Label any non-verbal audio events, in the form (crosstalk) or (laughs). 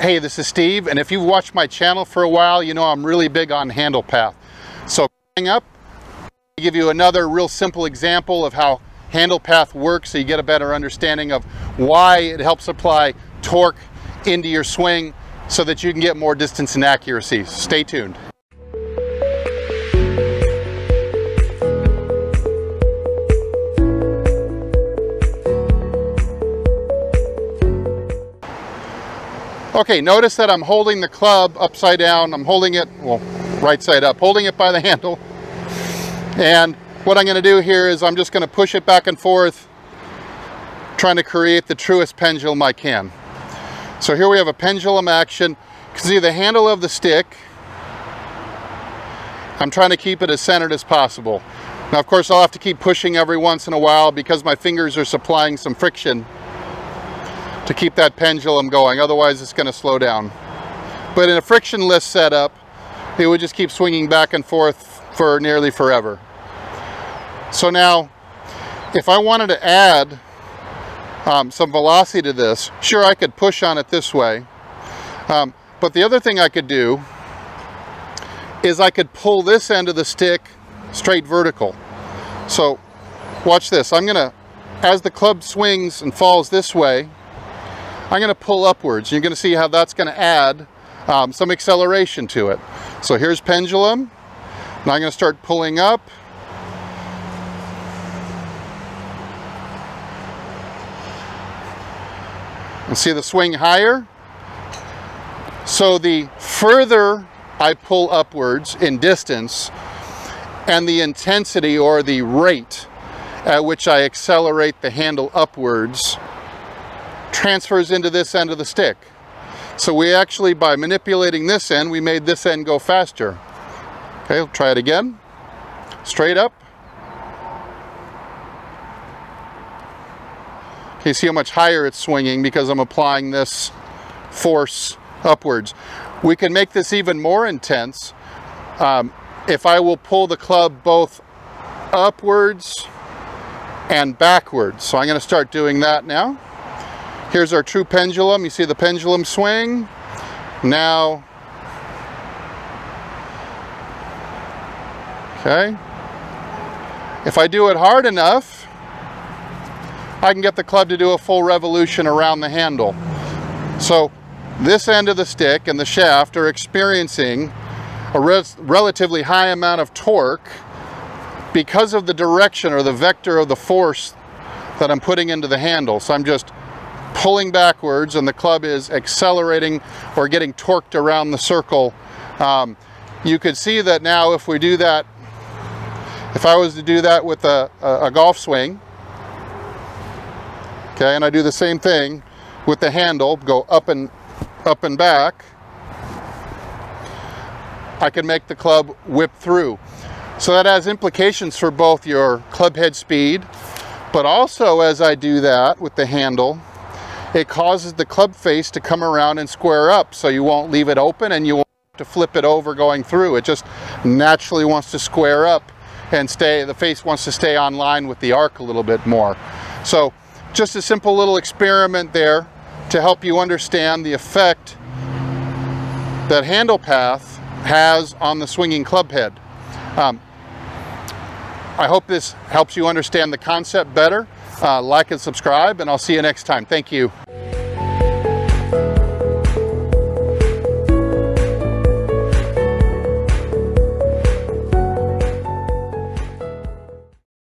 Hey, this is Steve, and if you've watched my channel for a while, you know I'm really big on handle path. So coming up, I'll give you another real simple example of how handle path works so you get a better understanding of why it helps apply torque into your swing so that you can get more distance and accuracy. Stay tuned. Okay, notice that I'm holding the club upside down. I'm holding it, well, right side up, holding it by the (laughs) handle. And what I'm gonna do here is I'm just gonna push it back and forth, trying to create the truest pendulum I can. So here we have a pendulum action. You can see the handle of the stick. I'm trying to keep it as centered as possible. Now, of course, I'll have to keep pushing every once in a while because my fingers are supplying some friction to keep that pendulum going. Otherwise, it's going to slow down. But in a frictionless setup, it would just keep swinging back and forth for nearly forever. So now, if I wanted to add um, some velocity to this, sure, I could push on it this way. Um, but the other thing I could do is I could pull this end of the stick straight vertical. So watch this. I'm going to, as the club swings and falls this way, I'm going to pull upwards. You're going to see how that's going to add um, some acceleration to it. So here's pendulum. Now I'm going to start pulling up. And see the swing higher? So the further I pull upwards in distance and the intensity or the rate at which I accelerate the handle upwards transfers into this end of the stick. So we actually, by manipulating this end, we made this end go faster. Okay, we'll try it again. Straight up. Okay, see how much higher it's swinging because I'm applying this force upwards. We can make this even more intense um, if I will pull the club both upwards and backwards. So I'm going to start doing that now. Here's our true pendulum. You see the pendulum swing. Now, okay. If I do it hard enough, I can get the club to do a full revolution around the handle. So this end of the stick and the shaft are experiencing a re relatively high amount of torque because of the direction or the vector of the force that I'm putting into the handle. So I'm just pulling backwards and the club is accelerating or getting torqued around the circle. Um, you could see that now if we do that, if I was to do that with a, a, a golf swing, okay, and I do the same thing with the handle, go up and up and back, I can make the club whip through. So that has implications for both your club head speed, but also as I do that with the handle, it causes the club face to come around and square up so you won't leave it open and you won't have to flip it over going through. It just naturally wants to square up and stay, the face wants to stay on line with the arc a little bit more. So just a simple little experiment there to help you understand the effect that handle path has on the swinging club head. Um, I hope this helps you understand the concept better. Uh, like and subscribe, and I'll see you next time. Thank you.